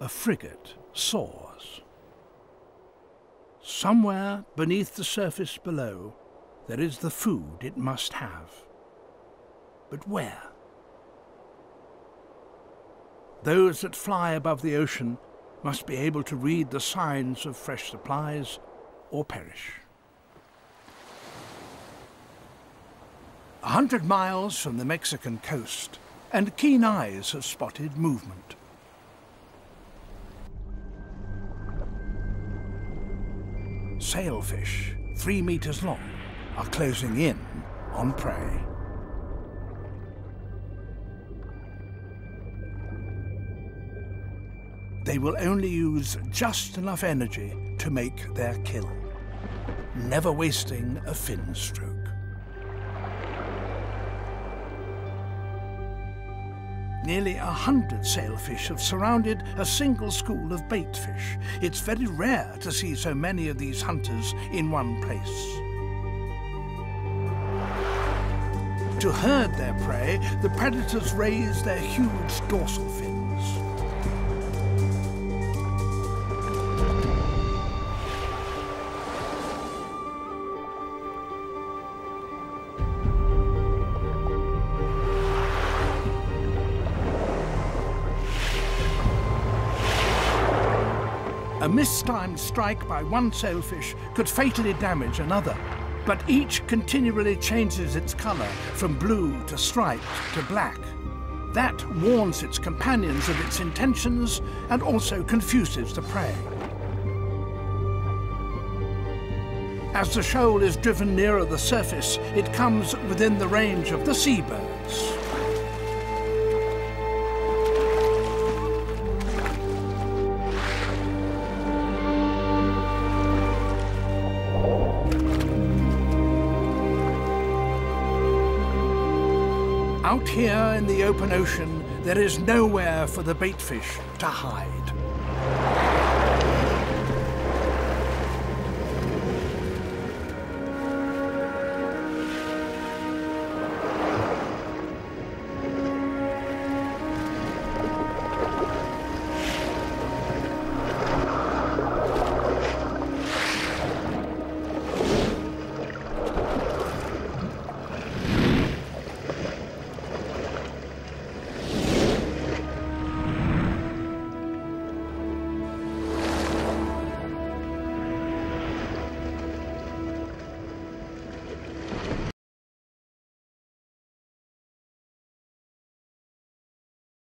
a frigate soars. Somewhere beneath the surface below, there is the food it must have. But where? Those that fly above the ocean must be able to read the signs of fresh supplies or perish. A hundred miles from the Mexican coast, and keen eyes have spotted movement. Sailfish, three meters long, are closing in on prey. They will only use just enough energy to make their kill, never wasting a fin stroke. Nearly a hundred sailfish have surrounded a single school of baitfish. It's very rare to see so many of these hunters in one place. To herd their prey, the predators raise their huge dorsal fins. A mistimed strike by one sailfish could fatally damage another, but each continually changes its colour from blue to striped to black. That warns its companions of its intentions and also confuses the prey. As the shoal is driven nearer the surface, it comes within the range of the seabirds. Out here in the open ocean, there is nowhere for the baitfish to hide.